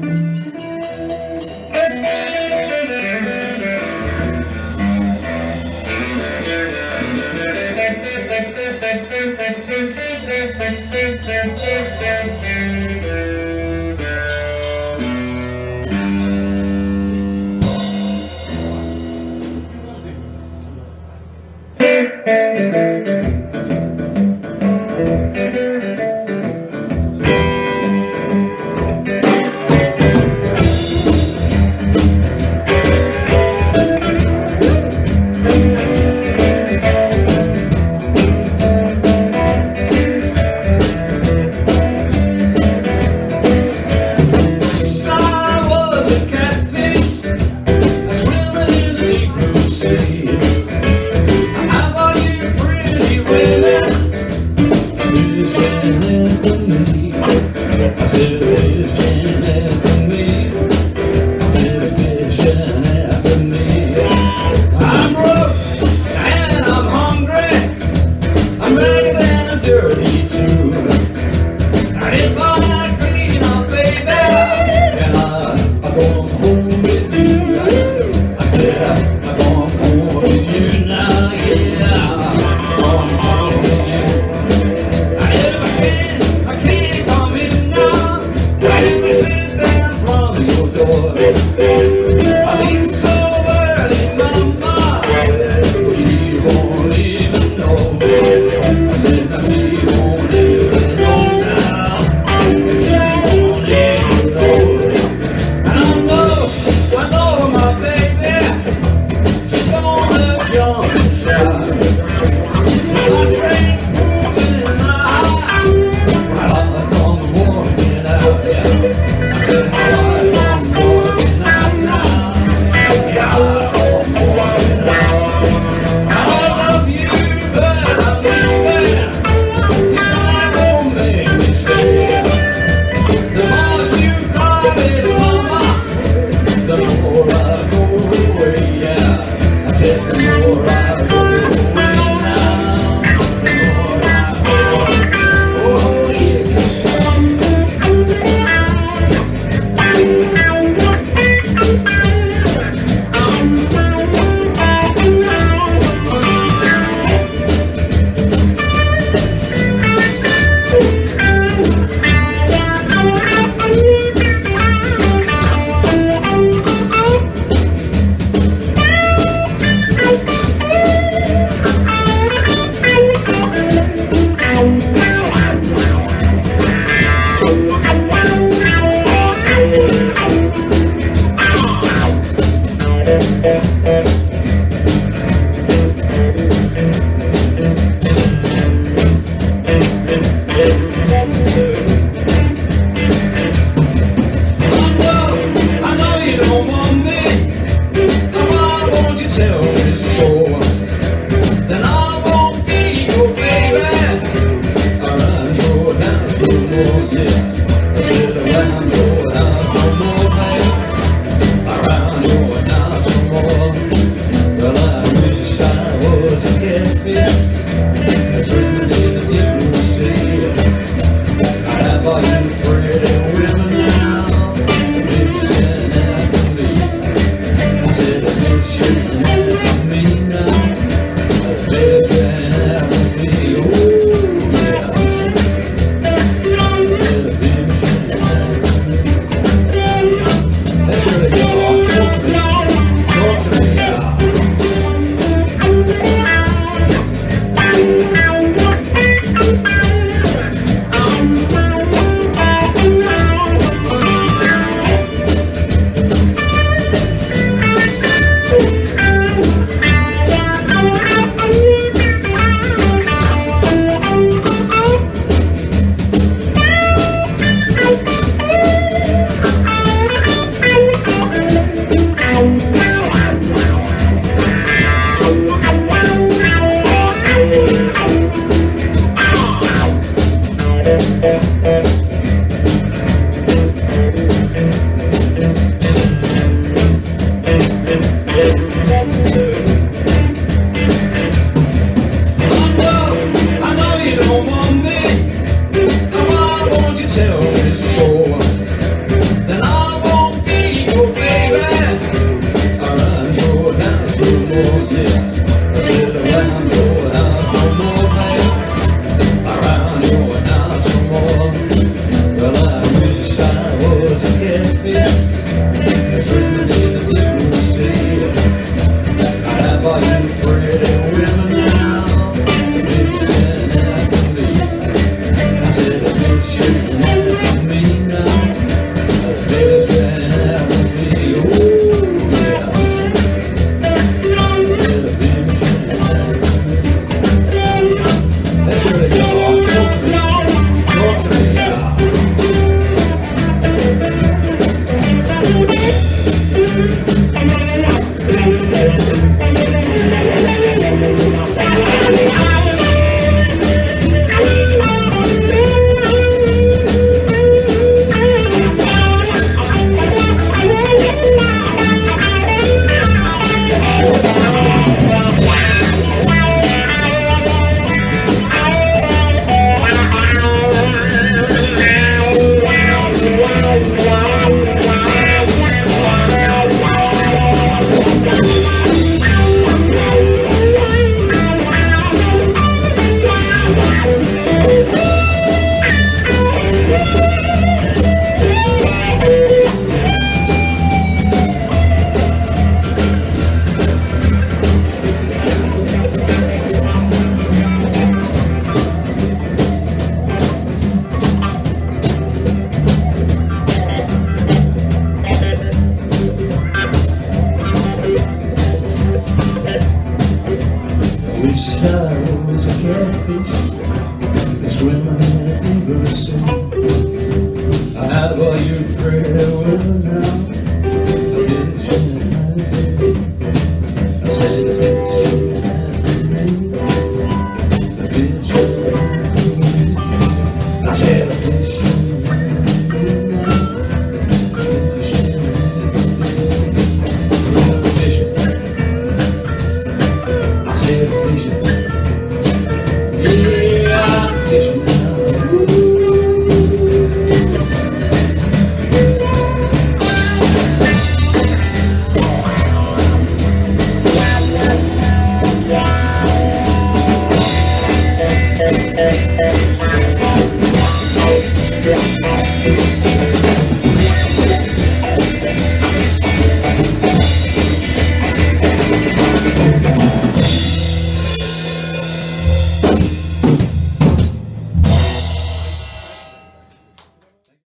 I I said Gracias.